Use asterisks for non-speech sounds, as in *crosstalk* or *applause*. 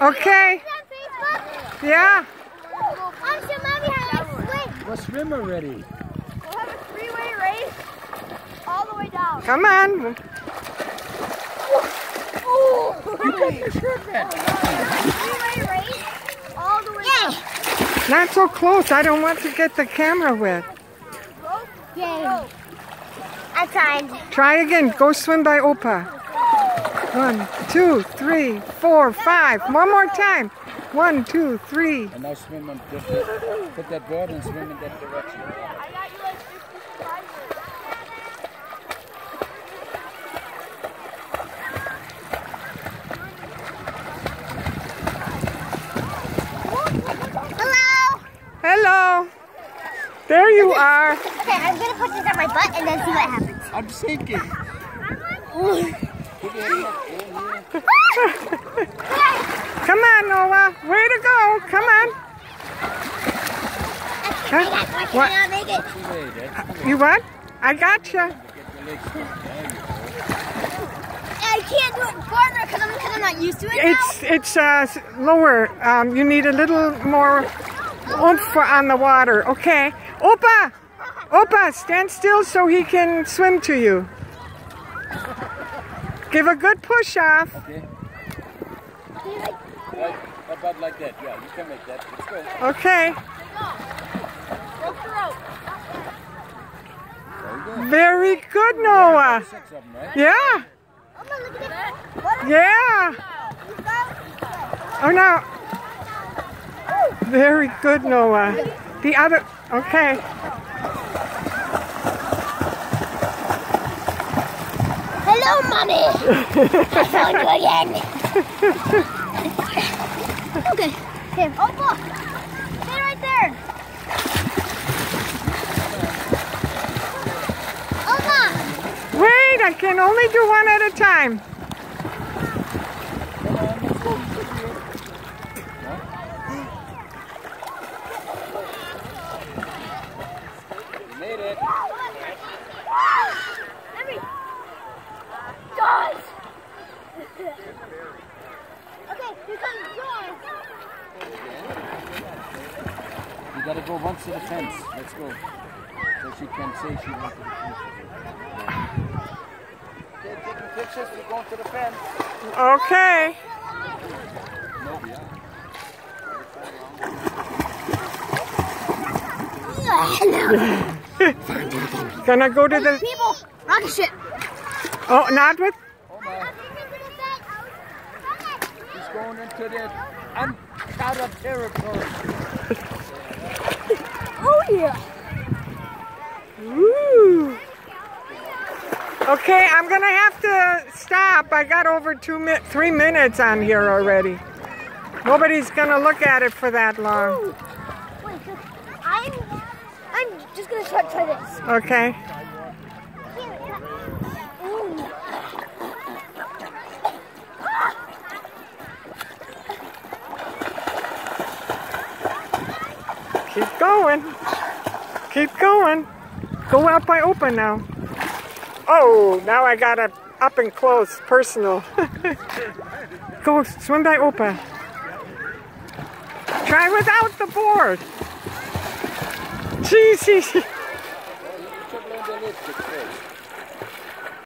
Okay. Yeah. I'm sure mommy how I swim. Well, swim already. We'll have a three-way race all the way down. Come on. You got your shirt back. Three-way race all the way down. Not so close. I don't want to get the camera wet. Yay. I tried. Try again. Go swim by Opa. One, two, three, four, five. One more time. One, two, three. And now swim on just put that board and swim in that direction. I got you like 50 subscribers. Hello. Hello. There you are. Okay, I'm gonna put this on my butt and then see what happens. I'm sinking. *laughs* Put your hand up. Yeah, yeah. Come on, Noah. Way to go. Come on. I What? cannot make it. Too late? You what? I gotcha. Get your legs down. There you. I can't do it farther because I'm, cause I'm not used to it now. It's it's uh, lower. Um, you need a little more oomph on the water. Okay. Opa! Opa, stand still so he can swim to you. Give a good push off. Okay. How about like that? Yeah, you can make that. Let's go. Okay. Rope the rope. There you go. Very good, Noah. Six them, right? Yeah. Oh, look at that. What? Yeah. Oh no. Very good, Noah. The other. Okay. Hello, mommy. I found you again. okay. Here. Oh, look. Stay right there. Oma. Wait, I can only do one at a time. You made it. Okay, here comes George. You gotta go once to the fence. Let's go. So she can say she went to the fence. Okay, taking pictures. We're going to the fence. Okay. No, yeah. *laughs* Gonna go to the. People, rocket ship. Oh, not with. Oh my. He's going into the uncharted territory. *laughs* Oh yeah. Woo. Okay, I'm gonna have to stop. I got over two mi- three minutes on here already. Nobody's gonna look at it for that long. Wait, I'm, I'm just gonna try, try this. Okay. Keep going. Keep going. Go out by Opa now. Oh, now I got a up and close, personal. *laughs* Go swim by Opa. Try without the board. Jeez. *laughs*